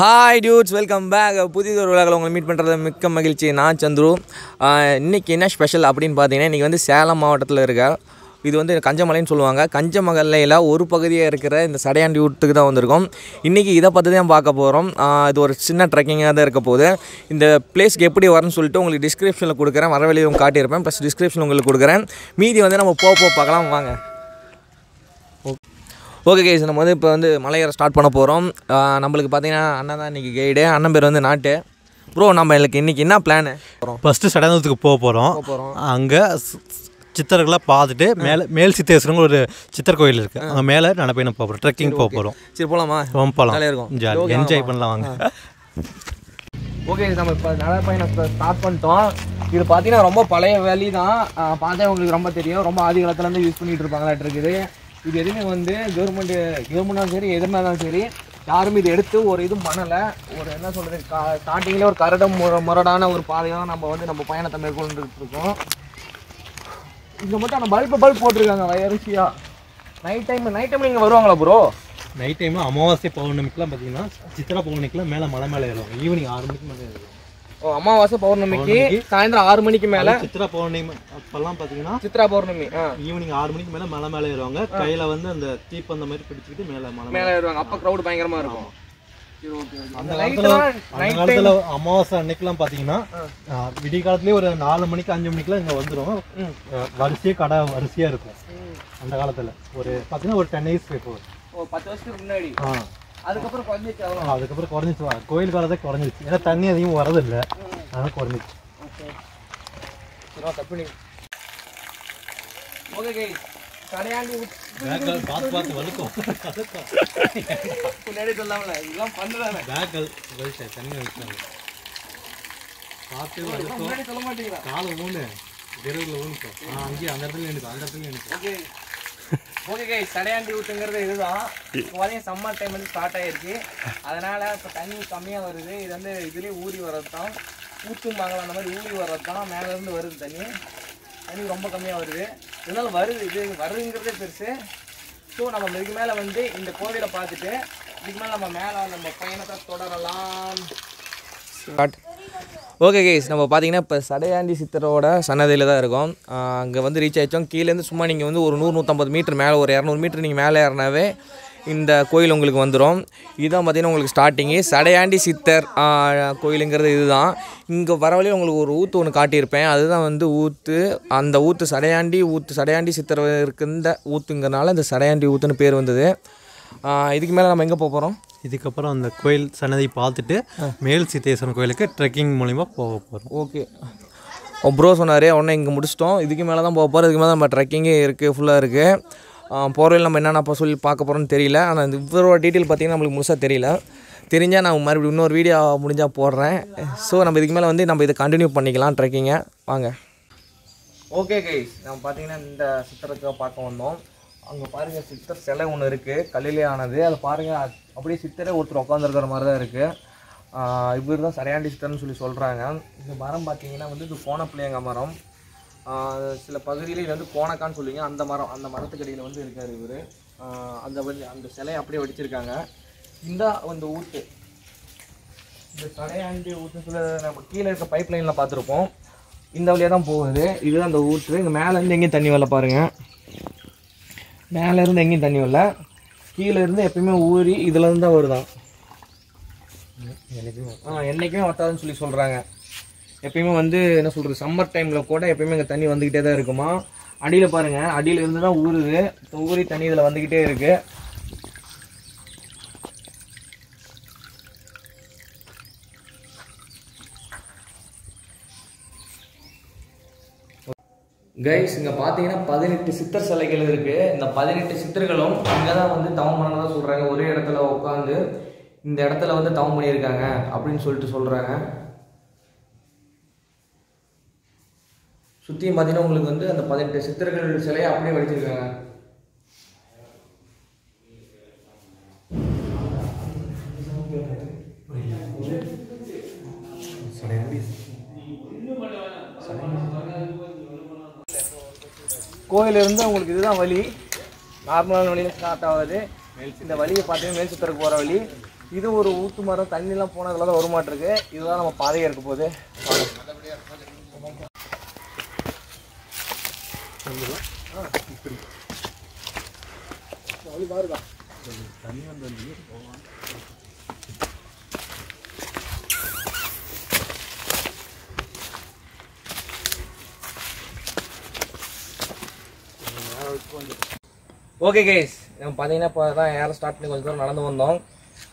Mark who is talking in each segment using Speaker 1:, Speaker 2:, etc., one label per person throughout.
Speaker 1: Hi dudes welcome back புதிய ஒரு உலகில் உங்களை மீட் பண்ணுறது மிக்க மகிழ்ச்சி. நான் சந்துரு. இன்றைக்கி இன்னைக்கு என்ன ஸ்பெஷல் அப்படின்னு பார்த்தீங்கன்னா இன்றைக்கி வந்து சேலம் மாவட்டத்தில் இருக்க இது வந்து கஞ்சமலைன்னு சொல்லுவாங்க. கஞ்சமலையில் ஒரு பகுதியாக இருக்கிற இந்த சடையாண்டி வீட்டுக்கு தான் வந்திருக்கோம். இன்றைக்கி இதை பற்றி தான் பார்க்க போகிறோம் இது ஒரு சின்ன ட்ரெக்கிங்காக தான் இருக்க போகுது. இந்த பிளேஸ்க்கு எப்படி வரணும்னு சொல்லிட்டு உங்களுக்கு டிஸ்கிரிப்ஷனில் கொடுக்குறேன். வர வழியும் காட்டியிருப்பேன். ப்ளஸ் டிஸ்கிரிப்ஷன் உங்களுக்கு கொடுக்குறேன். மீதி வந்து நம்ம போக போக பார்க்கலாம். வாங்க. ஓகே கேஸ் நம்ம வந்து இப்போ வந்து மலையேற ஸ்டார்ட் பண்ண போகிறோம் நம்மளுக்கு பார்த்தீங்கன்னா அண்ணன் தான் இன்றைக்கி கைடு அண்ணன் பேர் வந்து நாட்டு. ப்ரோ நம்ம எனக்கு இன்றைக்கி என்ன பிளானு
Speaker 2: ஃபஸ்ட்டு சடங்குக்கு போக போகிறோம்
Speaker 1: போகிறோம்
Speaker 2: அங்கே சித்தர்களை பார்த்துட்டு மேலே மேல் சித்தேஸ்வரங்க ஒரு சித்தர் கோயில் இருக்குது அங்கே மேலே நடப்பயணம் போக போகிறோம் ட்ரெக்கிங் போக போகிறோம்
Speaker 1: சரி போகலாமா
Speaker 2: ரொம்ப போகலாம் ஜாலி. என்ஜாய். பண்ணலாம் வாங்க.
Speaker 1: ஓகே நம்ம இப்போ நடைப்பயணம் ஸ்டார்ட் பண்ணிட்டோம். இது பார்த்தீங்கன்னா ரொம்ப பழைய வேலி தான். பார்த்தா உங்களுக்கு ரொம்ப தெரியும். ரொம்ப ஆதி காலத்துலேருந்து யூஸ் பண்ணிட்டு இருப்பாங்களாட்டு இருக்குது. இது எதுவுமே வந்து கவர்மெண்ட் கவர்மெண்ட்டாலும் சரி எதுனா இருந்தாலும் சரி யாரும் இது எடுத்து ஒரு இதுவும் பண்ணலை. ஒரு என்ன சொல்கிறது ஸ்டார்டிங்கில் ஒரு கரடம் முர முரடான ஒரு பாதையாக தான் நம்ம வந்து நம்ம பயணத்தை மேற்கொண்டுட்டு இருக்கோம். இங்கே மட்டும் அந்த பல்பு பல்ப் போட்டிருக்காங்க வயரிசியாக நைட் டைம் நைட் டைம் நீங்கள் வருவாங்களா ப்ரோ
Speaker 2: நைட் டைம் அமாவாசை பௌர்ணமிக்கெலாம் பார்த்தீங்கன்னா சித்திரா பௌர்ணமிக்கெலாம் மேலே மலை மேலே ஏறும். ஈவினிங் ஆறு மணிக்கு மேலே ஏறும்.
Speaker 1: ஓ அமாவாசை பௌர்ணமிக்கு சாயந்தரம் ஆறு மணிக்கு மேலே?
Speaker 2: சித்திரா பௌர்ணமி அப்போல்லாம் பார்த்தீங்கன்னா
Speaker 1: சித்ரா பௌர்ணமி
Speaker 2: ஈவினிங் ஆறு மணிக்கு மேலே மலை மேலே ஏறுவாங்க. கையில் வந்து அந்த தீப்பந்த மாதிரி பிடிச்சிக்கிட்டு மேலே மலை மேலே
Speaker 1: ஏறுவாங்க. அப்போ க்ரௌட் பயங்கரமா இருக்கும்.
Speaker 2: அந்த காலத்துல அந்த காலத்துல அமாவாசை அன்னைக்கெல்லாம் பாத்தீங்கன்னா விடிய காலத்துலயே ஒரு நாலு மணிக்கு அஞ்சு மணிக்கெல்லாம் இங்க வந்துரும். அஹ் வரிசையே கடை வரிசையா இருக்கும். அந்த காலத்துல. ஒரு பாத்தீங்கன்னா ஒரு டென் இயர்ஸ்
Speaker 1: பத்து வருஷத்துக்கு முன்னாடி? அதுக்கப்புறம் குறைஞ்சிச்சு
Speaker 2: அதுக்கப்புறம் குறைஞ்சிச்சு. கோயில் காலத்தை குறைஞ்சிச்சு ஏன்னா தண்ணி அதிகம் அதனால குறைஞ்சிச்சு
Speaker 1: ஓகே. பண்ணி ஓகே கை கடையாண்டி
Speaker 2: பார்த்து பார்த்து வலுக்கும்
Speaker 1: முன்னாடி சொல்லாமல இதெல்லாம் பண்ணுறாங்க
Speaker 2: பேக்கல் தண்ணி வச்சுட்டாங்க. பார்த்து வலுக்கும்
Speaker 1: முன்னாடி சொல்ல மாட்டீங்களா
Speaker 2: காலை ஊனு. விரவில் ஊனுக்கும் ஆ அங்கேயே அந்த இடத்துல எனக்கு அந்த இடத்துல எனக்கு
Speaker 1: ஓகே. ஓகே கை சடையாண்டி ஊத்துங்கிறது இதுதான். இப்போ சம்மர் டைம் வந்து ஸ்டார்ட் ஆயிருச்சு அதனால இப்போ தண்ணி கம்மியாக வருது. இது வந்து இதுலேயே ஊறி வர்றது தான் ஊத்தும்பாங்களா அந்த மாதிரி ஊறி வர்றது தான் மேலே இருந்து வருது தண்ணி. தண்ணி ரொம்ப கம்மியாக வருது. இருந்தாலும் வருது இது வருதுங்கிறதே பெருசு. ஸோ நம்ம இதுக்கு மேலே வந்து இந்த கோவிலை பார்த்துட்டு இதுக்கு மேலே நம்ம மேலே நம்ம பயணத்தை தொடரலாம். ஓகே கேஸ் நம்ம பார்த்தீங்கன்னா இப்போ சடையாண்டி சித்தரோட சன்னதியில் தான் இருக்கோம். அங்கே வந்து ரீச் ஆயிடுச்சோம். கீழேருந்து சும்மா நீங்கள் வந்து ஒரு நூறு நூற்றம்பது மீட்டர் மேலே ஒரு இரநூறு மீட்டர் நீங்கள் மேலே ஏறினாவே இந்த கோயில் உங்களுக்கு வந்துடும் இதுதான் பார்த்தீங்கன்னா உங்களுக்கு ஸ்டார்டிங்கு சடையாண்டி சித்தர் கோயிலுங்கிறது இதுதான். இங்கே வர வழியில் உங்களுக்கு ஒரு ஊற்று ஒன்று காட்டியிருப்பேன். அதுதான் வந்து ஊற்று அந்த ஊற்று சடையாண்டி ஊற்று சடையாண்டி சித்தர் இருக்கின்ற ஊற்றுங்கிறனால இந்த சடையாண்டி ஊற்றுன்னு பேர் வந்தது. இதுக்கு மேலே நம்ம எங்கே போக போகிறோம்
Speaker 2: இதுக்கப்புறம் அந்த கோயில் சன்னதி பார்த்துட்டு மேல் சித்தேஸ்வரன் கோயிலுக்கு ட்ரெக்கிங் மூலிமா போக போகிறோம்
Speaker 1: ஓகே. ப்ரோ சொன்னார். உடனே இங்கே முடிச்சிட்டோம். இதுக்கு மேலே தான் போக போகிறோம் இதுக்கு மேலே நம்ம ட்ரெக்கிங்கே இருக்குது ஃபுல்லாக இருக்குது போர்வையில் நம்ம என்னென்ன சொல்லி பார்க்க போகிறோம்னு தெரியல. ஆனால் இந்த இவரோட டீட்டெயில் பார்த்தீங்கன்னா நம்மளுக்கு முழுசாக தெரியல. தெரிஞ்சால் நான் மறுபடியும் இன்னொரு வீடியோ முடிஞ்சால் போடுறேன். ஸோ நம்ம இதுக்கு மேலே வந்து நம்ம இதை கண்டினியூ பண்ணிக்கலாம் ட்ரெக்கிங்கை வாங்க. ஓகே கைஸ் நம்ம பார்த்தீங்கன்னா இந்த சித்தருக்கு பார்க்க வந்தோம். அங்கே பாருங்கள் சித்தர் சிலை ஒன்று இருக்குது கல்லிலே ஆனது. அதை பாருங்கள் அப்படியே சித்தரே ஒருத்தர் உட்காந்துருக்கிற மாதிரி தான் இருக்குது இவர் தான் சரியாண்டி சித்தர்னு சொல்லி சொல்கிறாங்க இந்த மரம் பார்த்தீங்கன்னா வந்து இது கோணப்பிள்ளையங்க மரம். சில பகுதியில் இது வந்து கோணக்கான்னு சொல்லுவீங்க. அந்த மரம் அந்த மரத்துக்கு அடியில் வந்து இருக்கார் இவர். அந்த அந்த சிலையை அப்படியே வடிச்சிருக்காங்க. இந்த அந்த ஊத்து. இந்த சடையாண்டி ஊற்றுன்னு சொல்லி நம்ம கீழே இருக்க பைப் லைனில் பார்த்துருப்போம். இந்த வழியாக தான் போகுது. இதுதான் அந்த ஊற்று இங்கே மேலே இருந்து எங்கேயும் தண்ணி வரல பாருங்கள் மேலேருந்து எங்கேயும் தண்ணி வரல. கீழே இருந்து எப்பயுமே ஊறி இதுலேருந்து தான் வருதான். ஆ என்றைக்குமே வத்தாதுன்னு சொல்லி சொல்கிறாங்க எப்பயுமே வந்து என்ன சொல்கிறது சம்மர் டைமில் கூட எப்பயுமே இங்கே தண்ணி வந்துக்கிட்டே தான் இருக்குமா? அடியில் பாருங்கள் அடியில் இருந்து தான் ஊறுது இப்போ ஊறி தண்ணி இதில் வந்துக்கிட்டே இருக்குது கைஸ் இங்கே பார்த்தீங்கன்னா பதினெட்டு சித்தர் சிலைகள் இருக்குது இந்த பதினெட்டு சித்தர்களும் இங்கே தான் வந்து தவம் பண்ணதான் சொல்கிறாங்க ஒரே இடத்துல உட்காந்து இந்த இடத்துல வந்து தவம் பண்ணியிருக்காங்க அப்படின்னு சொல்லிட்டு சொல்கிறாங்க சுற்றியும் பார்த்தீங்கன்னா உங்களுக்கு வந்து அந்த பதினெட்டு சித்திரர்கள் சிலையை அப்படியே வடிச்சிருக்காங்க. கோயிலிருந்து உங்களுக்கு இதுதான் வழி. நார்மலான வழியில் ஸ்டார்ட் ஆகுது. இந்த வழியை பார்த்தீங்கன்னா மேல் சுத்தருக்கு போகிற வழி. இது ஒரு ஊத்து மரம் தண்ணிலாம் போனதுல தான் வருமாட்டிருக்கு இதுதான் நம்ம பாதையாக இருக்க போகுது. ஓகே கேஸ் நம்ம பார்த்தீங்கன்னா இப்போ தான் ஏற ஸ்டார்ட் பண்ணி கொஞ்சம் தூரம் நடந்து வந்தோம்.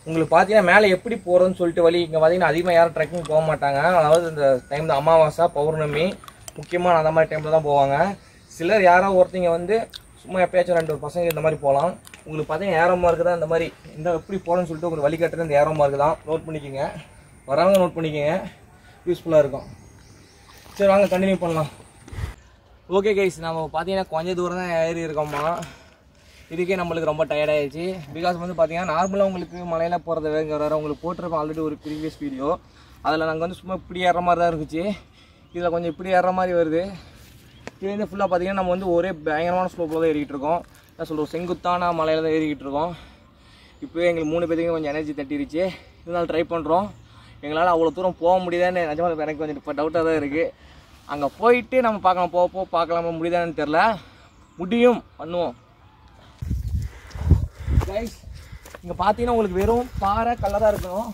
Speaker 1: உங்களுக்கு பார்த்தீங்கன்னா மேலே எப்படி போகிறதுன்னு சொல்லிட்டு வழி இங்கே பார்த்தீங்கன்னா அதிகமாக யாரும் ட்ரெக்கிங் போக மாட்டாங்க. அதாவது இந்த டைம் அமாவாசை பௌர்ணமி முக்கியமான அந்த மாதிரி டைமில் தான் போவாங்க. சிலர் யாரோ ஒருத்தங்க வந்து சும்மா எப்பயாச்சும் ரெண்டு பசங்க இந்த மாதிரி போகலாம். உங்களுக்கு பார்த்தீங்கன்னா ஏரோ மார்க்கு தான் இந்த மாதிரி இந்த எப்படி போகணும்னு சொல்லிட்டு உங்களுக்கு வழிகாட்டுறது இந்த ஏரோ மார்க்கு தான். நோட் பண்ணிக்கோங்க. வரவங்க நோட் பண்ணிக்கோங்க. யூஸ்ஃபுல்லாக இருக்கும். சரி வாங்க கண்டினியூ பண்ணலாம். ஓகே கைஸ் நம்ம பார்த்தீங்கன்னா கொஞ்சம் தூரம் தான் ஏறி இருக்கோம்மா. இதுக்கே நம்மளுக்கு ரொம்ப டயர்டாயிடுச்சு பிகாஸ் வந்து பார்த்தீங்கன்னா நார்மலாக உங்களுக்கு மலையில் போகிறது வர உங்களுக்கு போட்டிருக்கோம் ஆல்ரெடி ஒரு ப்ரீவியஸ் வீடியோ அதில் நாங்கள் வந்து சும்மா இப்படி ஏற மாதிரி தான் இருந்துச்சு. இதில் கொஞ்சம் இப்படி ஏற மாதிரி வருது. இதுலேருந்து ஃபுல்லாக பார்த்தீங்கன்னா நம்ம வந்து ஒரே பயங்கரமான ஸ்லோப்பில் தான் ஏறிக்கிட்டு இருக்கோம். என்ன சொல்கிறோம் செங்குத்தான மலையில் தான் ஏறிக்கிட்டு இருக்கோம். இப்போவே எங்களுக்கு மூணு பேர்த்துக்கு கொஞ்சம் எனர்ஜி தட்டிருச்சு. இருந்தாலும் ட்ரை பண்ணுறோம் எங்களால் அவ்வளோ தூரம் போக முடியுதான்னு நிஜமாக எனக்கு கொஞ்சம் இப்போ டவுட்டாக தான் இருக்குது அங்கே போயிட்டு நம்ம பார்க்கலாம் போக போக பார்க்கலாமா முடியுதான்னு தெரில முடியும் பண்ணுவோம். கைஸ் இங்கே பார்த்தீங்கன்னா உங்களுக்கு வெறும் பாறை கல்லாக தான் இருக்கணும்.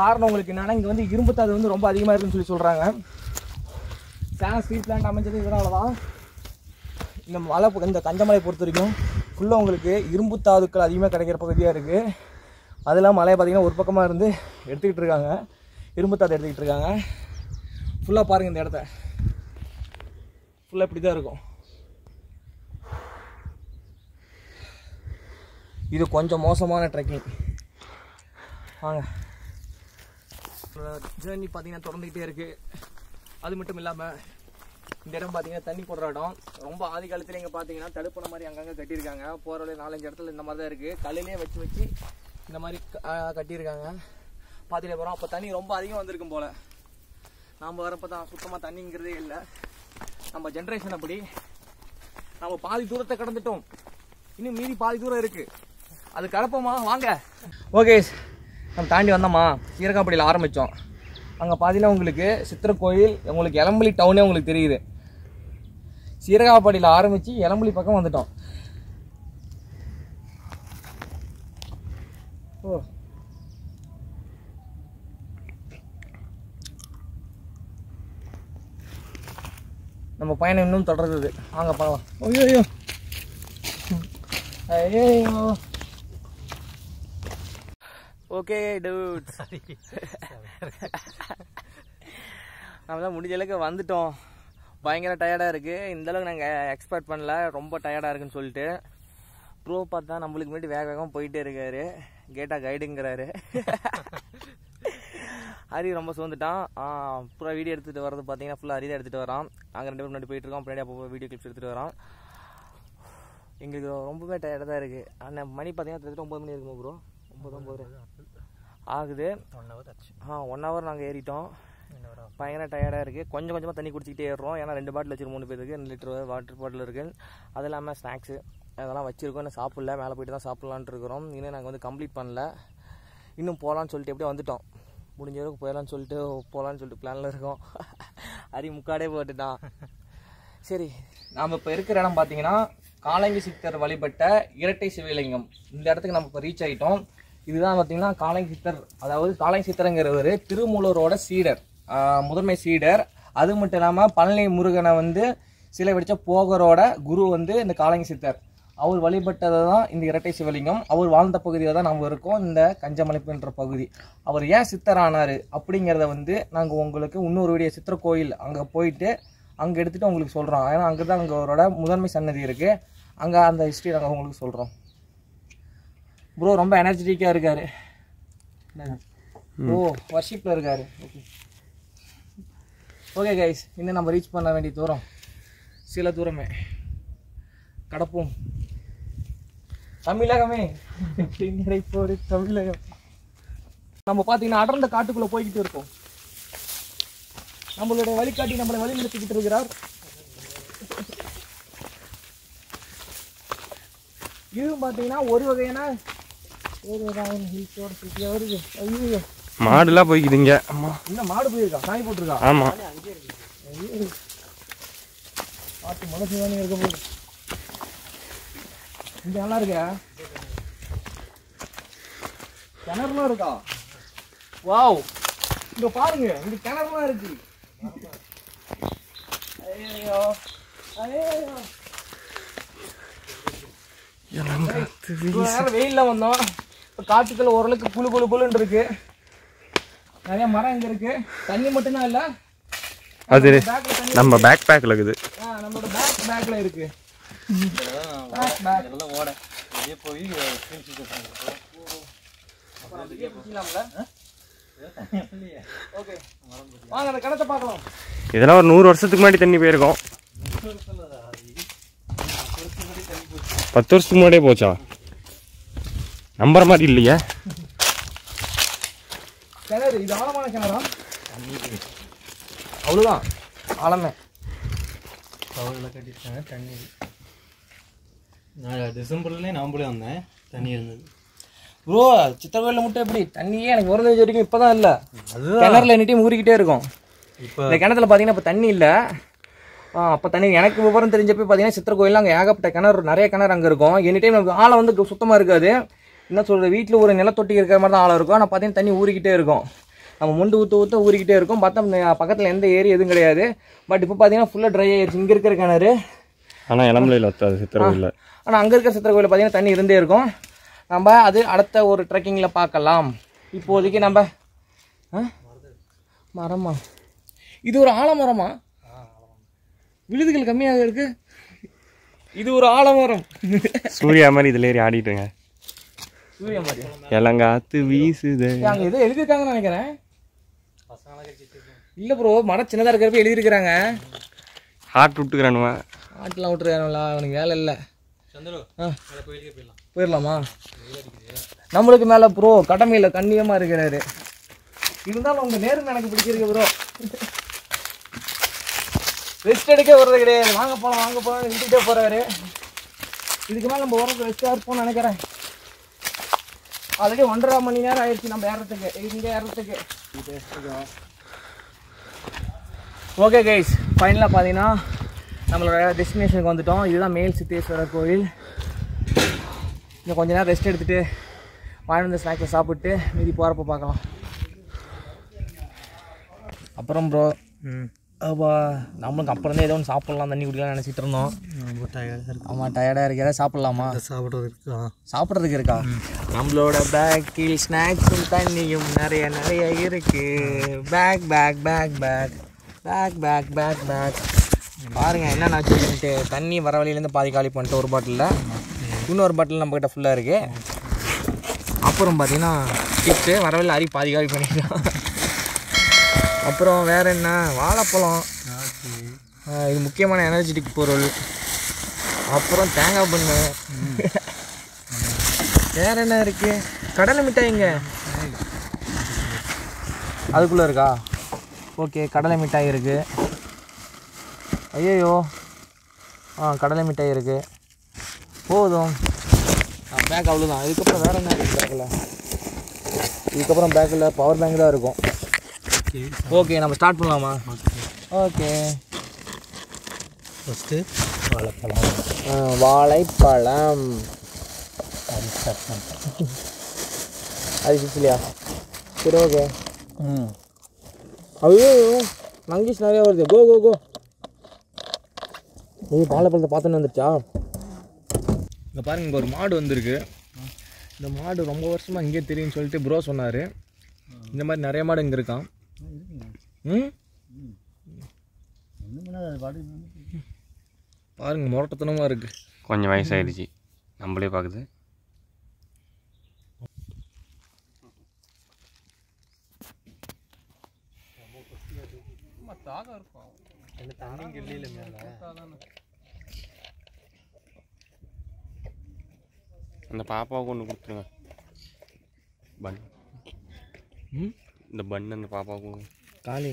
Speaker 1: காரணம் உங்களுக்கு என்னென்னா இங்கே வந்து இரும்புத்தாது வந்து ரொம்ப அதிகமாக இருக்குன்னு சொல்லி சொல்கிறாங்க சேனல் ஸ்ட்ரீட் பிளான்ட் அமைஞ்சது. இதனால தான் இந்த மலை இந்த கஞ்சமலை பொறுத்த வரைக்கும் ஃபுல்லாக உங்களுக்கு இரும்பு தாதுக்கள் அதிகமாக கிடைக்கிற பகுதியாக இருக்குது அதெல்லாம் மலையை பார்த்திங்கன்னா ஒரு பக்கமாக இருந்து எடுத்துக்கிட்டு இருக்காங்க. இரும்பு தாது எடுத்துக்கிட்டு இருக்காங்க. ஃபுல்லாக பாருங்கள் இந்த இடத்த. ஃபுல்லாக இப்படி தான் இருக்கும். இது கொஞ்சம் மோசமான ட்ரெக்கிங் வாங்க. ஜேர்னி பார்த்தீங்கன்னா தொடர்ந்துக்கிட்டே இருக்குது அது மட்டும் இல்லாமல் இந்த இடம் பார்த்தீங்கன்னா தண்ணி போடுற இடம். ரொம்ப ஆதி காலத்தில் இங்கே பார்த்தீங்கன்னா தடுப்பணை மாதிரி அங்கங்கே கட்டியிருக்காங்க. போகிற வழி நாலஞ்சு இடத்துல இந்த மாதிரி தான் இருக்குது கல்லிலே வச்சு வச்சு இந்த மாதிரி கட்டியிருக்காங்க. பார்த்துட்டே போகிறோம் அப்போ தண்ணி ரொம்ப அதிகம் வந்திருக்கும் போல். நாம் வரப்போ தான் சுத்தமாக தண்ணிங்கிறதே இல்லை. நம்ம ஜென்ரேஷன் அப்படி. நம்ம பாதி தூரத்தை கடந்துட்டோம். இன்னும் மீதி பாதி தூரம் இருக்கு. அது கடப்போமா வாங்க. ஓகே நம்ம தாண்டி வந்தோமா? சீரகாப்படியில் ஆரம்பித்தோம் அங்கே பார்த்தீங்கன்னா உங்களுக்கு சித்திர கோயில் உங்களுக்கு எலம்பலி டவுனே உங்களுக்கு தெரியுது. சீரகாப்பாடியில் ஆரம்பித்து எலம்பலி பக்கம் வந்துட்டோம். ஓ. நம்ம பயணம் இன்னும் தொடர்றது வாங்க பார்க்கலாம் ஐயோ ஐயோ ஓகே டூட் நம்ம தான் முடிஞ்ச அளவுக்கு வந்துட்டோம். பயங்கர டயர்டாக இருக்குது இந்த அளவுக்கு நாங்கள் எக்ஸ்பெக்ட் பண்ணல. ரொம்ப டயர்டாக இருக்குன்னு சொல்லிட்டு. ப்ரோ பார்த்தா நம்மளுக்கு முன்னாடி வேக வேகமாக போயிட்டே இருக்காரு. கேட்டா கைடுங்கிறாரு ஹரி ரொம்ப சோர்ந்துட்டான். பூரா வீடியோ எடுத்துகிட்டு வரது பார்த்தீங்கன்னா ஃபுல்லாக ஹரி தான் எடுத்துகிட்டு வரான். நாங்கள் ரெண்டு பேரும் முன்னாடி போயிட்டு இருக்கோம். பின்னாடி அப்போ வீடியோ கிளிப்ஸ் எடுத்துகிட்டு வரோம் எங்களுக்கு ரொம்பவே டயர்டாக தான் இருக்குது ஆனால் மணி பார்த்தீங்கன்னா ஒம்பது மணி இருக்குமா ப்ரோ ஒம்பது ஆகுது.
Speaker 2: ஒன் ஹவர் ஆச்சு.
Speaker 1: ஆ ஒன் ஹவர் நாங்கள் ஏறிட்டோம். பயங்கர டயர்டாக இருக்குது கொஞ்சம் கொஞ்சமாக தண்ணி குடிச்சிக்கிட்டே ஏறுறோம். ஏன்னா ரெண்டு பாட்டில் வச்சிருக்கோம் மூணு பேருக்கு ரெண்டு லிட்டர் வாட்டர் பாட்டில் இருக்குது அது இல்லாமல் ஸ்நாக்ஸு அதெல்லாம் வச்சுருக்கோம். இன்னும் சாப்பிடல. மேலே போயிட்டு தான் சாப்பிட்லான்ட்டு இருக்கிறோம். இன்னும் நாங்கள் வந்து கம்ப்ளீட் பண்ணல. இன்னும் போகலான்னு சொல்லிட்டு எப்படியே வந்துட்டோம். முடிஞ்ச அளவுக்கு போயிடலான்னு சொல்லிட்டு போகலான்னு சொல்லிட்டு பிளானில் இருக்கோம். அரி முக்காடே போட்டுட்டான். சரி நாம் இப்போ இருக்கிற இடம் பார்த்தீங்கன்னா காலங்கி சித்தர் வழிபட்ட இரட்டை சிவலிங்கம். இந்த இடத்துக்கு நம்ம இப்போ ரீச் ஆகிட்டோம் இதுதான் பார்த்தீங்கன்னா காளை சித்தர். அதாவது காளை சித்தருங்கிறவர் திருமூலரோட சீடர். முதன்மை சீடர். அது மட்டும் இல்லாமல் பழனி முருகனை வந்து சிலை வடித்த போகரோட குரு வந்து இந்த காலங்கி சித்தர். அவர் வழிபட்டதை தான் இந்த இரட்டை சிவலிங்கம். அவர் வாழ்ந்த பகுதியில் தான் நம்ம இருக்கோம். இந்த கஞ்சமலைப்புன்ற பகுதி. அவர் ஏன் சித்தரானார் அப்படிங்கிறத வந்து நாங்கள் உங்களுக்கு இன்னொரு வீடியோ சித்திர கோயில் அங்கே போயிட்டு அங்கே எடுத்துகிட்டு உங்களுக்கு சொல்கிறோம் ஏன்னா அங்கே தான் அங்கே அவரோட முதன்மை சன்னதி இருக்குது அங்கே அந்த ஹிஸ்ட்ரி நாங்கள் உங்களுக்கு சொல்கிறோம் ப்ரோ ரொம்ப எனர்ஜெட்டிக்காக இருக்கார். ஓ வர்ஷிப்பில் இருக்கார். ஓகே ஓகே கைஸ் இன்னும் நம்ம ரீச் பண்ண வேண்டிய தூரம் சில தூரமே. கடப்போம். தமிழகமே. போடு தமிழகம். நம்ம பார்த்தீங்கன்னா அடர்ந்த காட்டுக்குள்ளே போய்கிட்டு இருக்கோம். நம்மளுடைய வழிகாட்டி நம்மளை வழி நடத்திக்கிட்டு இருக்கிறார். இதுவும் பார்த்தீங்கன்னா ஒரு வகையான
Speaker 3: மாடுலாம் போய்க்குதுங்க. அம்மா
Speaker 1: இன்னும் மாடு போயிருக்கா? சாய் போட்டிருக்கா?
Speaker 3: ஆமாம்
Speaker 1: பார்த்து மனசு தானே இருக்க போகுது இங்க நல்லா இருக்கா? கிணறுலாம் இருக்கா? வாவ். இங்க பாருங்க இங்க கிணறுலாம் இருக்கு. ஐயோ ஐயோ வெயில்ல வந்தோம். காட்டுக்குள்ள ஓரளவுக்கு புழு புழு புழுன்னு இருக்கு. நிறைய மரம் இங்க இருக்கு. தண்ணி மட்டும்தான் இல்ல.
Speaker 3: அது
Speaker 1: பேக்ல
Speaker 3: நம்ம பேக் பேக்கில் இருக்குது.
Speaker 1: ஆ, நம்மளோட பேக் பேக்ல இருக்கு. பேக் பேக்
Speaker 2: இதெல்லாம் ஓட. வெளியே போய்
Speaker 1: ஓகே வாங்க அந்த கிணத்தை பார்க்கலாம்.
Speaker 3: இதெல்லாம் ஒரு நூறு வருஷத்துக்கு முன்னாடி தண்ணி போயிருக்கோம். பத்து வருஷத்துக்கு முன்னாடியே போச்சா? நம்புற மாதிரி இல்லையே.
Speaker 1: கிணறு இது ஆழமான கிணறா? அவ்வளோதான் ஆழமே.
Speaker 2: கவரில் கட்டியிருக்காங்க தண்ணி நான் டிசம்பர்லேயே நவம்பர்லேயே வந்தேன் தண்ணி இருந்தது.
Speaker 1: ப்ரோ சித்தகோயிலில் மட்டும் எப்படி? தண்ணியே எனக்கு பிறந்த வரைக்கும் வரைக்கும் இப்போ தான் இல்லை கிணறுல எனி டைம் ஊறிக்கிட்டே இருக்கும்.
Speaker 2: இப்போ
Speaker 1: இந்த கிணத்துல பார்த்தீங்கன்னா இப்போ தண்ணி இல்லை. அப்போ தண்ணி எனக்கு விவரம் தெரிஞ்சப்போ பார்த்தீங்கன்னா சித்திர கோயிலில் அங்கே ஏகப்பட்ட கிணறு நிறைய கிணறு அங்கே இருக்கும். எனி டைம் நமக்கு ஆழம் வந்து சுத்தமாக இருக்காது. என்ன சொல்கிறது வீட்டில் ஒரு நிலத்தொட்டி இருக்கிற மாதிரி தான் ஆழம் இருக்கும். ஆனால் பார்த்தீங்கன்னா தண்ணி ஊறிக்கிட்டே இருக்கும். நம்ம முண்டு ஊற்ற ஊற்ற ஊறிக்கிட்டே இருக்கும். பார்த்தா பக்கத்தில் எந்த ஏரி எதுவும் கிடையாது. பட் இப்போ பார்த்தீங்கன்னா ஃபுல்லாக ட்ரை ஆயிடுச்சு இங்கே இருக்கிற கிணறு.
Speaker 3: ஆனால் இளம்பிள்ளையில் ஒத்தாது சித்திரவில்
Speaker 1: ஆனால் அங்கே இருக்கிற சித்திர பார்த்தீங்கன்னா தண்ணி இருந்தே இருக்கும். நம்ம அது அடுத்த ஒரு ட்ரெக்கிங்கில் பார்க்கலாம். இப்போதைக்கு நம்ம ஆ? மரமா? இது ஒரு ஆலமரமா? விழுதுகள் கம்மியாக இருக்கு. இது ஒரு ஆலமரம்.
Speaker 3: சூர்யா மாதிரி இதில் ஏறி ஆடிட்டுங்க. இளங்காத்து வீசுது.
Speaker 1: அங்கே ஏதோ எழுதியிருக்காங்கன்னு நினைக்கிறேன். இல்லை ப்ரோ மரம் சின்னதாக இருக்கிறப்ப எழுதியிருக்கிறாங்க.
Speaker 3: ஹார்ட் விட்டுக்கிறானுவன்
Speaker 1: ஆட்டெலாம் விட்டுருக்கானுங்களா அவனுக்கு வேலை இல்லை.
Speaker 2: போயிடலாம்.
Speaker 1: நம்மளுக்கு மேலே ப்ரோ கடமையில் கண்ணியமாக இருக்கிறாரு. இருந்தாலும் உங்கள் நேர்மை எனக்கு பிடிச்சிருக்கு ப்ரோ ரெஸ்ட் எடுக்க வர்றது கிடையாது. வாங்க போகலாம் வாங்க போகலாம் இழுத்துக்கிட்டே போகிறாரு இதுக்கு மேலே நம்ம உரத்து ரெஸ்ட்டாக இருப்போம்னு நினைக்கிறேன். ஆல்ரெடி ஒன்றரை மணி நேரம் ஆயிடுச்சு நம்ம ஏறத்துக்கு. இங்கே ஏறத்துக்கு. ஓகே கைஸ் ஃபைனலாக பார்த்தீங்கன்னா நம்மளோட டெஸ்டினேஷனுக்கு வந்துட்டோம். இதுதான் மேல் சித்தேஸ்வரர் கோயில் இன்னும் கொஞ்ச நேரம் ரெஸ்ட் எடுத்துகிட்டு வாங்கி வந்த ஸ்நாக்ஸை சாப்பிட்டு மீதி போகிறப்ப பார்க்கலாம். அப்புறம் ப்ரோ
Speaker 2: ம்.
Speaker 1: அப்பா நம்மளுக்கு அப்புறம் தான் ஏதோ ஒன்று சாப்பிட்லாம் தண்ணி குடிக்கலாம் நினச்சிட்டு இருந்தோம்.
Speaker 2: ரொம்ப டயர்டாக இருக்கு.
Speaker 1: ஆமாம் டயர்டாக இருக்கு. ஏதாவது சாப்பிட்லாமா?
Speaker 2: சாப்பிட்றதுக்கு
Speaker 1: சாப்பிட்றதுக்கு இருக்கா? நம்மளோட பேக்கில் ஸ்நாக்ஸும் தண்ணியும் நிறைய நிறைய இருக்கு. Bag bag bag bag bag bag bag bag பாருங்க என்னென்ன வச்சுருக்கேன்ட்டு தண்ணி வர வழியிலேருந்து பாதி காலி பண்ணிட்டு ஒரு பாட்டிலில் இன்னொரு பாட்டில் நம்மக்கிட்ட ஃபுல்லாக இருக்கு. அப்புறம் பார்த்தீங்கன்னா டிப்ஸு வர வழியில் அரி பாதி காலி பண்ணிக்கலாம் அப்புறம் வேற என்ன? வாழைப்பழம். இது முக்கியமான எனர்ஜெட்டிக் பொருள். அப்புறம் தேங்காய் பண்ணு. வேற என்ன இருக்கு? கடலை மிட்டாய்ங்க அதுக்குள்ள இருக்கா? ஓகே கடலை மிட்டாய் இருக்கு. ஐயோ ஆ கடலை மிட்டாய் இருக்கு. போதும். பேக் அவ்வளோதான் இதுக்கப்புறம் வேற என்ன இருக்கு பேக்கில் இதுக்கப்புறம் பேக்கில் பவர் பேங்க் தான் இருக்கும்.
Speaker 2: ஓகே
Speaker 1: ஓகே நம்ம ஸ்டார்ட் பண்ணலாமா? ஓகே
Speaker 2: ஃபஸ்ட்டு வாழைப்பழம்.
Speaker 1: வாழைப்பழம். அது சிச்சிலியா சரி ஓகே
Speaker 2: ம்.
Speaker 1: ஐயோ மங்கீஷ் நிறைய வருது. கோ கோ கோ நீ வாழைப்பழத்தை பார்த்துன்னு வந்துச்சா இங்கே பாருங்க இங்கே ஒரு மாடு வந்திருக்கு. இந்த மாடு ரொம்ப வருஷமாக இங்கே தெரியும்னு சொல்லிட்டு ப்ரோ சொன்னார். இந்த மாதிரி நிறைய மாடு இங்கே இருக்கான் ம்? பாருங்க முரட்டத்தனமாக இருக்குது
Speaker 3: கொஞ்சம் வயசாயிடுச்சு. நம்மளே பார்க்குது.
Speaker 2: கிள்ளியில மேலே?
Speaker 3: அந்த பாப்பாவுக்கு ஒன்று கொடுத்துருங்க. பன்.
Speaker 1: ம்?
Speaker 3: இந்த பன் அந்த பாப்பாவுக்கு.
Speaker 1: காலி.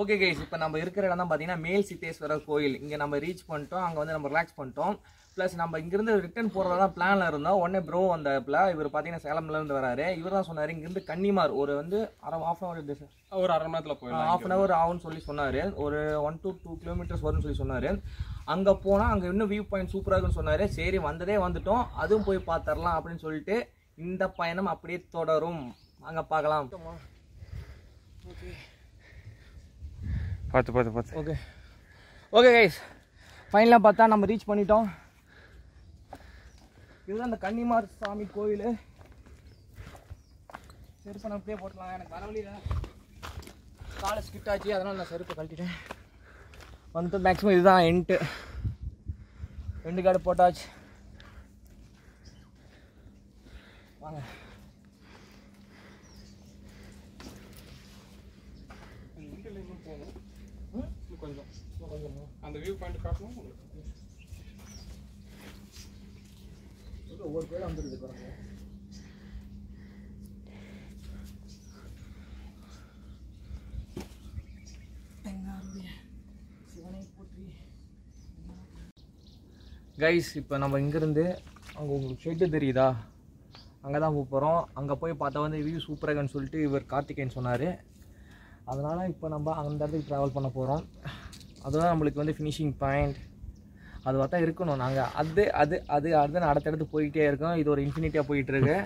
Speaker 1: ஓகே கைஸ் இப்போ நம்ம இருக்கிற இடம் தான் பார்த்தீங்கன்னா மேல் சித்தேஸ்வரர் கோயில். இங்கே நம்ம ரீச் பண்ணிட்டோம். அங்கே வந்து நம்ம ரிலாக்ஸ் பண்ணிட்டோம். ப்ளஸ் நம்ம இங்கேருந்து ரிட்டர்ன் போகிறதா தான் பிளானில் இருந்தோம். உடனே ப்ரோ வந்தப்பில். இவர் பார்த்தீங்கன்னா சேலம்லேருந்து வராரு. இவர் தான் சொன்னார் இங்கேருந்து கன்னிமார். ஒரு வந்து அரை ஆஃப் அன் ஹவர் சார்
Speaker 4: ஒரு அரை மணி நேரத்தில் போயிடலாம்.
Speaker 1: ஆஃப் அன் ஹவர் ஆகும்னு சொல்லி சொன்னார். ஒரு ஒன் to டூ கிலோமீட்டர்ஸ் வரும்னு சொல்லி சொன்னார். அங்கே போனால் அங்கே இன்னும் வியூ பாயிண்ட் சூப்பராக இருக்குன்னு சொன்னார். சரி வந்ததே வந்துட்டோம். அதுவும் போய் பார்த்துடலாம் அப்படின்னு சொல்லிட்டு இந்த பயணம் அப்படியே தொடரும். அங்கே பார்க்கலாம்.
Speaker 3: பார்த்து பார்த்து பார்த்து.
Speaker 1: ஓகே ஓகே கைஸ் ஃபைனலாக பார்த்தா நம்ம ரீச் பண்ணிட்டோம். இதுதான் இந்த கன்னிமார் சாமி கோயில். செருப்பை நான் அப்படியே போட்டலாம் எனக்கு வரவழியில் காலை ஸ்கிட் ஆச்சு. அதனால் நான் செருப்பை கழட்டிட்டேன். வந்துட்டு மேக்ஸிமம் இதுதான் என்ட்டு ரெண்டு கார்டு போட்டாச்சு. வாங்க
Speaker 4: இன்னும் கொஞ்சம் அந்த வியூ பாயிண்ட் காட்டணும் உங்களுக்கு.
Speaker 1: ஒவ்வொரு பேரும் வந்துருது பாருங்க. கைஸ் இப்போ நம்ம இங்கேருந்து அங்கே உங்களுக்கு ஷெட்டு தெரியுதா? அங்கே தான் போக போகிறோம் அங்கே போய் பார்த்தா வந்து வியூ சூப்பராக இருக்குன்னு சொல்லிட்டு இவர் கார்த்திகேயன் சொன்னார். அதனால் இப்போ நம்ம அந்த இடத்துக்கு ட்ராவல் பண்ண போகிறோம் அதுதான் நம்மளுக்கு வந்து ஃபினிஷிங் பாயிண்ட் அதுவாக தான் இருக்கணும். நாங்கள் அது அது அது அடுத்து அடுத்தடுத்து போயிட்டே இருக்கோம். இது ஒரு இன்ஃபினிட்டியாக போயிட்டுருக்கு.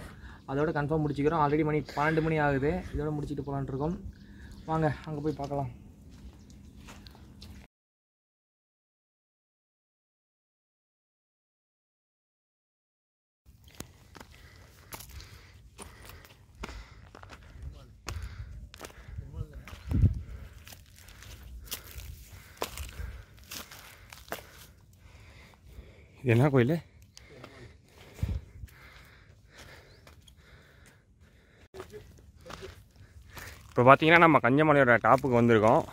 Speaker 1: அதோட கன்ஃபார்ம் முடிச்சுக்கிறோம். ஆல்ரெடி மணி பன்னெண்டு மணி ஆகுது. இதோட முடிச்சுட்டு போகலான்ட்ருக்கோம் வாங்க அங்கே போய் பார்க்கலாம்.
Speaker 3: இது என்ன கோயில்? இப்போ பார்த்தீங்கன்னா நம்ம கஞ்சமலையோட டாப்புக்கு வந்திருக்கோம்.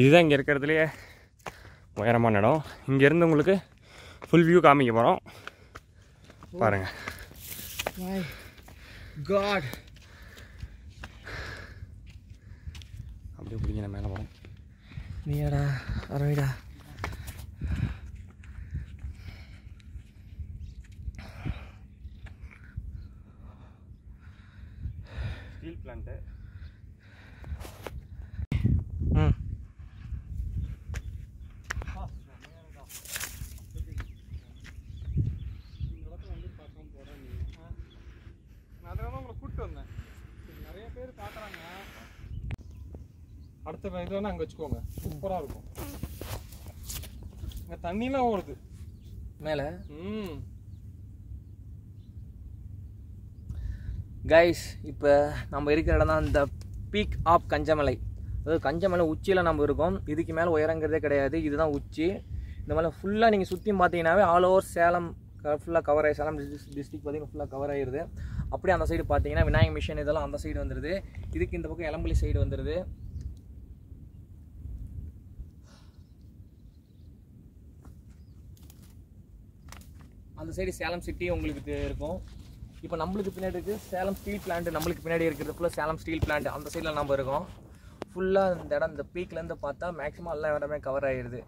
Speaker 3: இதுதான் இங்கே இருக்கிறதுலையே உயரமான இடம். இங்கேருந்து உங்களுக்கு ஃபுல் வியூ காமிக்க போகிறோம் பாருங்கள்
Speaker 1: காட்
Speaker 3: அப்படியே பிடிங்க மேலே போகிறோம்
Speaker 1: நீடா அரவிடா
Speaker 3: ஸ்டீல் பிளான்ட்டு
Speaker 1: ம்
Speaker 4: நான் அதில் தான் உங்களை கூப்பிட்டு வந்தேன் சரி, நிறைய பேர் பார்க்குறாங்க. அடுத்த இது வேணா அங்கே வச்சுக்கோங்க. சூப்பராக இருக்கும். இங்கே தண்ணிலாம் ஓடுது.
Speaker 1: மேலே?
Speaker 4: ம்.
Speaker 1: கைஸ் இப்போ நம்ம இருக்கிற இடம் தான் இந்த பீக் ஆஃப் கஞ்சமலை. அதாவது கஞ்சமலை உச்சியில் நம்ம இருக்கோம். இதுக்கு மேலே உயரங்கிறதே கிடையாது. இதுதான் உச்சி. இந்த மலை ஃபுல்லாக நீங்கள் சுற்றி பார்த்தீங்கன்னாவே ஆல் ஓவர் சேலம் ஃபுல்லாக கவர் ஆகி சேலம் டிஸ்ட்ரிக் பார்த்தீங்கன்னா ஃபுல்லாக கவர் ஆகிருது அப்படியே அந்த சைடு பார்த்தீங்கன்னா விநாயகர் மிஷன் இதெல்லாம் அந்த சைடு வந்துடுது இதுக்கு இந்த பக்கம் எலம்புலி சைடு வந்துடுது அந்த சைடு சேலம் சிட்டி உங்களுக்கு இருக்கும். இப்போ நம்மளுக்கு பின்னாடி இருக்குது சேலம் ஸ்டீல் பிளான்ட் நம்மளுக்கு பின்னாடி இருக்கிறது ஃபுல்லாக சேலம் ஸ்டீல் பிளான்ட் அந்த சைடில் நம்ம இருக்கோம். ஃபுல்லாக இந்த இடம் இந்த பீக்லேருந்து பார்த்தா மேக்ஸிமம் எல்லா இடமே கவர் ஆகிடுது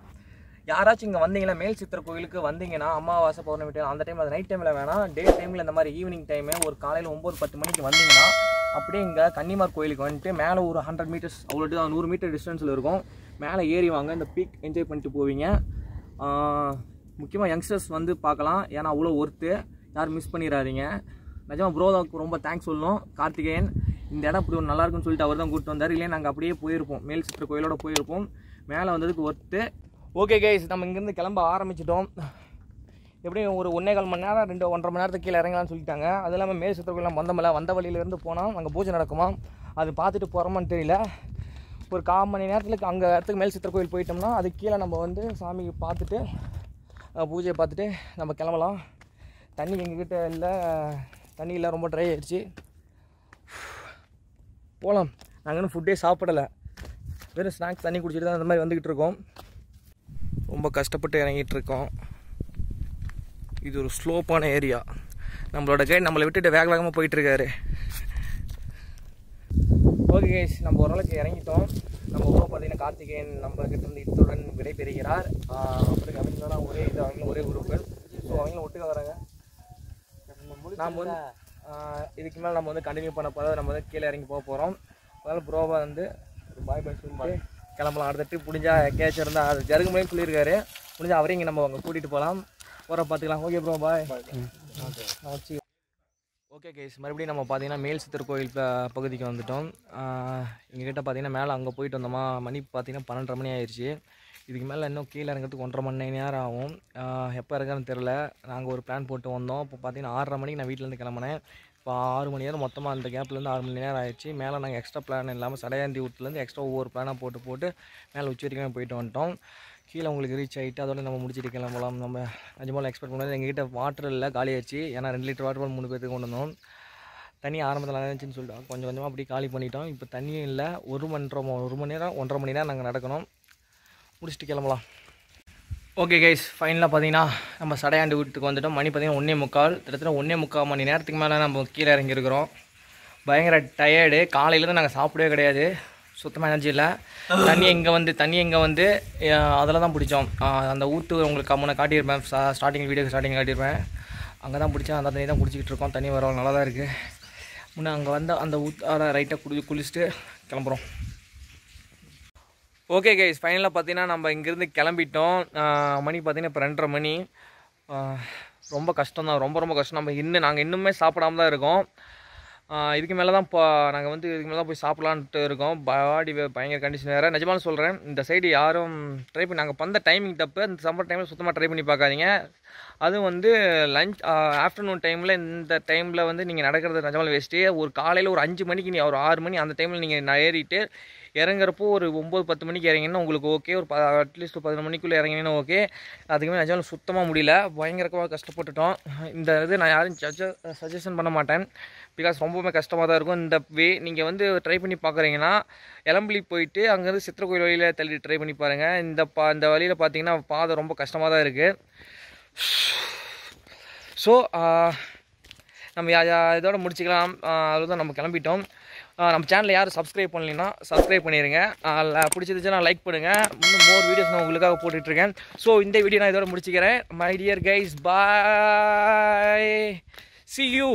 Speaker 1: யாராச்சும் இங்கே வந்தீங்கன்னா மேல் சித்திர கோயிலுக்கு வந்தீங்கன்னா அமாவாசை பௌர்ணமி டைம் அந்த டைம் அது நைட் டைமில் வேணாம் டே டைமில் இந்த மாதிரி ஈவினிங் டைமு ஒரு காலையில் ஒம்பது பத்து மணிக்கு வந்தீங்கன்னா அப்படியே இங்கே கன்னிமார் கோயிலுக்கு வந்துட்டு மேலே ஒரு ஹண்ட்ரட் மீட்டர்ஸ் அவ்வளோ நூறு மீட்டர் டிஸ்டன்ஸில் இருக்கும். மேலே ஏறி வாங்க இந்த பீக் என்ஜாய் பண்ணிட்டு போவீங்க. முக்கியமாக யங்ஸ்டர்ஸ் வந்து பார்க்கலாம். ஏன்னா அவ்வளோ ஒர்த்து யாரும் மிஸ் பண்ணிடாதீங்க நிஜமா ப்ரோதாவுக்கு ரொம்ப தேங்க்ஸ் சொல்லணும். கார்த்திகேயன் இந்த இடம் இப்படி ஒரு நல்லாயிருக்குன்னு சொல்லிட்டு அவர் தான் கூப்பிட்டு வந்தார். இல்லையா நாங்கள் அப்படியே போயிருப்போம். மேல் சித்திர கோயிலோட போயிருப்போம். மேலே வந்ததுக்கு ஒர்த்து ஓகே கைஸ் நம்ம இங்கேருந்து கிளம்ப ஆரம்பிச்சிட்டோம். எப்படியும் ஒரு ஒன்றே கால் மணி நேரம் ரெண்டு ஒன்றரை மணி நேரத்துக்கு கீழே இறங்கலாம்னு சொல்லிட்டாங்க. அது இல்லாமல் மேல் சித்திர கோயிலாம் வந்தமில்ல. வந்த வழியிலேருந்து போனால் அங்கே பூஜை நடக்குமா? அது பார்த்துட்டு போகிறோமான்னு தெரியல. ஒரு கால் மணி நேரத்தில் அங்கே இடத்துக்கு மேல் சித்திர கோயில் போயிட்டோம்னா அது கீழே நம்ம வந்து சாமிக்கு பார்த்துட்டு பூஜையை பார்த்துட்டு நம்ம கிளம்பலாம். தண்ணி எங்ககிட்ட இல்லை. தண்ணி ரொம்ப ட்ரை ஆயிடுச்சு. போகலாம் நாங்கள் இன்னும் ஃபுட்டே சாப்பிடலை. வெறும் ஸ்நாக்ஸ் தண்ணி குடிச்சிட்டு தான் அந்த மாதிரி வந்துக்கிட்டு இருக்கோம். ரொம்ப கஷ்டப்பட்டு இறங்கிட்டு இருக்கோம். இது ஒரு ஸ்லோப்பான ஏரியா நம்மளோட கைட் நம்மளை விட்டுட்டு வேக வேகமாக போயிட்டுருக்காரு ஓகே கைஸ் நம்ம ஓரளவுக்கு இறங்கிட்டோம். பார்த்தீங்கன்னா கார்த்திகேயன் நம்ம கிட்டேருந்து இத்துடன் விடைபெறுகிறார். அப்புறம் கவிஞர்களாம் ஒரே இது அவங்களும் ஒரே குரூப்பு ஸோ அவங்களும் ஒட்டுக்க வராங்க. நாம் வந்து இதுக்கு மேலே நம்ம வந்து கண்டினியூ பண்ண போகிறோம் நம்ம வந்து கீழே இறங்கி போக போகிறோம் அதனால் ப்ரோவை வந்து பாய் பாய் சொல்லிட்டு கிளம்பலாம். அடுத்த ட்ரிப் முடிஞ்சா எங்கேயாச்சும் இருந்தால் அது ஜருகுமலையும் சொல்லியிருக்காரு. முடிஞ்சா அவரையும் இங்கே நம்ம அங்கே கூட்டிகிட்டு போகலாம் போகிற பார்த்துக்கலாம். ஓகே ப்ரோ பாய் நான் வச்சு ஓகே கேஸ் மறுபடியும் நம்ம பார்த்தீங்கன்னா மேல் சித்தர் கோயில் பகுதிக்கு வந்துட்டோம். எங்ககிட்ட பார்த்தீங்கன்னா மேலே அங்கே போயிட்டு வந்தோமா மணி பார்த்தீங்கன்னா பன்னெண்டரை மணி ஆயிடுச்சு இதுக்கு மேலே இன்னும் கீழே இறங்கிறதுக்கு ஒன்றரை மணி நேரம் ஆகும். எப்போ இறங்குறதுன்னு தெரில நாங்கள் ஒரு பிளான் போட்டு வந்தோம். இப்போ பார்த்தீங்கன்னா ஆறரை மணிக்கு நான் வீட்டிலேருந்து கிளம்புனேன். இப்போ ஆறு மணி நேரம் மொத்தமாக அந்த கேப்லேருந்து ஆறு மணி நேரம் ஆயிடுச்சு. மேலே நாங்கள் எக்ஸ்ட்ரா பிளான் இல்லாமல் சடையாந்தி வீட்டிலேருந்து எக்ஸ்ட்ரா ஒவ்வொரு பிளானாக போட்டு போட்டு மேலே உச்சி வரைக்கும் போயிட்டு வந்துட்டோம். கீழே உங்களுக்கு ரீச் ஆகிட்டு அதோட நம்ம முடிச்சிட்டு கிளம்பலாம். நம்ம நிஜமாக எக்ஸ்பெக்ட் பண்ணது எங்ககிட்ட வாட்டர் இல்லை காலி ஆயிடுச்சு. ஏன்னா ரெண்டு லிட்டர் வாட்டர் மூணு பேருக்கு கொண்டு வந்தோம். தண்ணி ஆரம்பத்தில் இருந்துச்சுன்னு சொல்லிட்டு கொஞ்சம் கொஞ்சமாக அப்படி காலி பண்ணிட்டோம். இப்போ தண்ணியும் இல்லை. ஒரு மணி ஒரு மணி நேரம் ஒன்றரை மணி நேரம் நாங்கள் நடக்கணும். முடிச்சுட்டு கிளம்பலாம். ஓகே கைஸ் ஃபைனலாக பார்த்தீங்கன்னா நம்ம சடையாண்டு வீட்டுக்கு வந்துட்டோம். மணி பார்த்தீங்கன்னா ஒன்றே முக்கால். கிட்டத்தட்ட ஒன்றே முக்கால் மணி நேரத்துக்கு மேலே நம்ம கீழே இறங்கியிருக்கிறோம். பயங்கர டயர்டு காலையிலேருந்து நாங்கள் சாப்பிடவே கிடையாது. சுத்தமாக எனர்ஜி இல்லை. தண்ணி இங்கே வந்து தண்ணி இங்கே வந்து அதில் தான் பிடிச்சோம். அந்த ஊற்று உங்களுக்கு முன்னே காட்டியிருப்பேன். ஸ்டார்டிங் வீடியோ ஸ்டார்டிங் காட்டியிருப்பேன். அங்கே தான் பிடிச்சேன். அந்த தண்ணி தான் குடிச்சிக்கிட்டு இருக்கோம். தண்ணி வர நல்லா தான் இருக்குது முன்னே அங்கே வந்து அந்த ஊற்றார ரைட்டாக குடி குளிச்சுட்டு கிளம்புறோம். ஓகே கைஸ் ஃபைனலாக பார்த்தீங்கன்னா நம்ம இங்கேருந்து கிளம்பிட்டோம். மணி பார்த்தீங்கன்னா இப்போ ரெண்டரை மணி. ரொம்ப கஷ்டம் தான் ரொம்ப ரொம்ப கஷ்டம். நம்ம இன்னும் நாங்கள் இன்னுமே சாப்பிடாம தான் இருக்கோம். இதுக்கு மேலே தான் இப்போ நாங்கள் வந்து இதுக்கு மேலே தான் போய் சாப்பிட்லான்ட்டு இருக்கோம். பாடி பயங்கர கண்டிஷன் வேறு. நிஜமானு சொல்கிறேன் இந்த சைடு யாரும் ட்ரை பண்ணி நாங்கள் வந்த டைமிங் தப்பு. இந்த சம்மர் டைமில் சுத்தமாக ட்ரை பண்ணி பார்க்காதீங்க. அதுவும் வந்து லஞ்ச் ஆஃப்டர்நூன் டைமில் இந்த டைமில் வந்து நீங்கள் நடக்கிறது நிஜமான வேஸ்ட்டு ஒரு காலையில் ஒரு அஞ்சு மணிக்கு நீ ஒரு ஆறு மணி அந்த டைமில் நீங்கள் ஏறிட்டு இறங்குறப்போ ஒரு ஒம்பது பத்து மணிக்கு இறங்கினா உங்களுக்கு ஓகே ஒரு அட்லீஸ்ட் ஒரு பதினொரு மணிக்குள்ளே இறங்கினா ஓகே அதுக்குமே நிஜமாலும் சுத்தமாக முடியல. பயங்கரமாக கஷ்டப்பட்டுட்டோம். இந்த இது நான் யாரும் சஜஷன் பண்ண மாட்டேன். பிகாஸ் ரொம்பவுமே கஷ்டமாக தான் இருக்கும். இந்த வே நீங்கள் வந்து ட்ரை பண்ணி பார்க்குறீங்கன்னா எலம்பலி போயிட்டு அங்கேருந்து சித்திரக்கோயில் வழியில் தள்ளி ட்ரை பண்ணி பாருங்கள் இந்த பா இந்த வழியில் பார்த்தீங்கன்னா பாதை ரொம்ப கஷ்டமாக தான் இருக்குது ஸோ நம்ம யா- இதோட முடிச்சுக்கலாம். அதுதான் நம்ம கிளம்பிட்டோம். நம்ம சேனலை யாரும் சப்ஸ்கிரைப் பண்ணலைன்னா சப்ஸ்கிரைப் பண்ணிடுங்க பிடிச்சிருந்துச்சுன்னா லைக் பண்ணுங்கள் இன்னும் மோர் வீடியோஸ் நான் உங்களுக்காக போட்டுட்ருக்கேன். ஸோ இந்த வீடியோ நான் இதோட முடிச்சுக்கிறேன். My dear guys bye see you